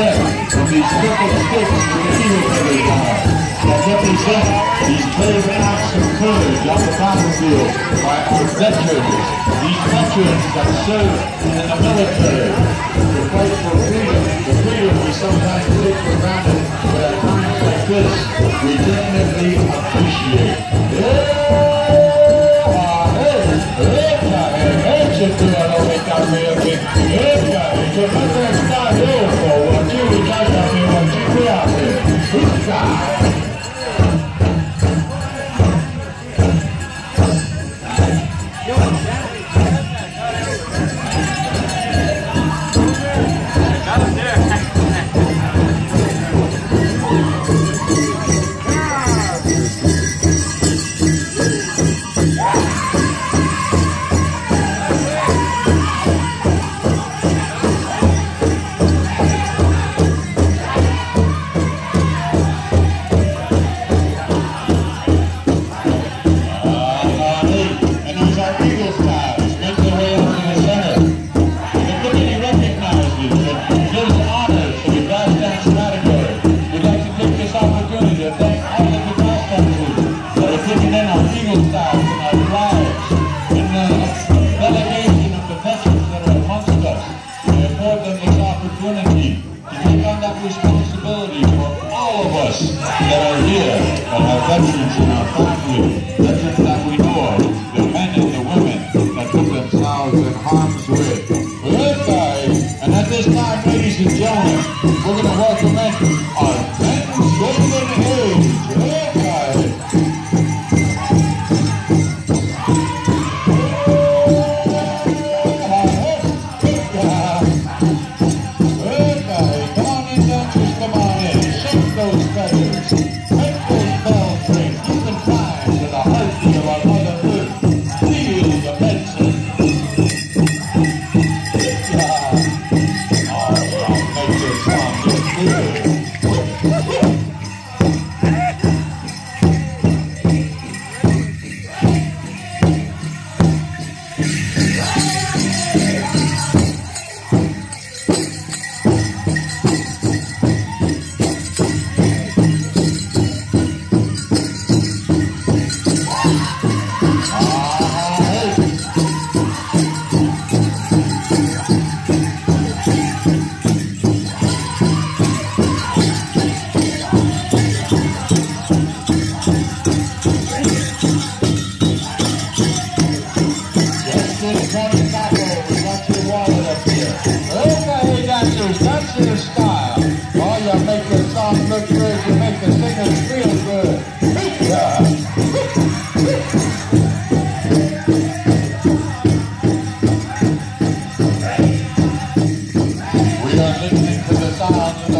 set. When you look at stick, you feel it from time. That's every. These brave acts of courage on the battlefield by our veterans. These veterans that served in the military to fight for freedom, the freedom we sometimes take for granted, but at times like this, we definitely appreciate. Yeah, hey, hey, hey, hey, hey, hey, hey, hey, hey, hey, hey, veterans in our country, veterans that we know of, the men and the women that put themselves in harm's way. Well, good guys, and at this time, ladies and gentlemen, we're going to welcome in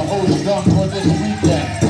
the host done for this weekend.